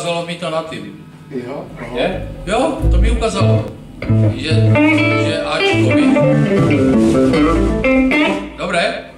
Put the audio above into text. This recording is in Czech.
ukázalo mi to na tým. Jo? Je? Jo, to mi ukázalo. Že, že Ačko mi... Dobré?